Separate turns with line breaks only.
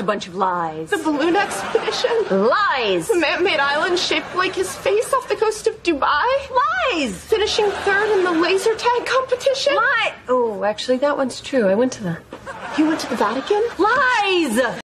A bunch of lies.
The balloon expedition.
Lies.
The man-made island shaped like his face off the coast of Dubai.
Lies.
Finishing third in the laser tag competition.
Lie. Oh, actually, that one's true. I went to the.
You went to the Vatican?
Lies.